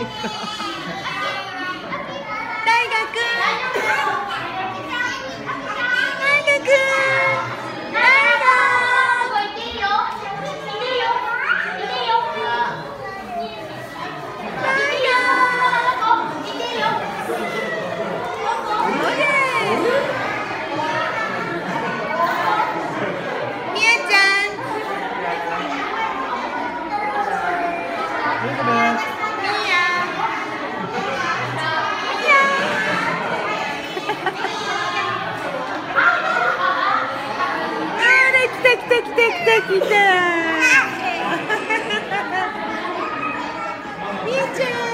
Look at that. 来た来た来た来た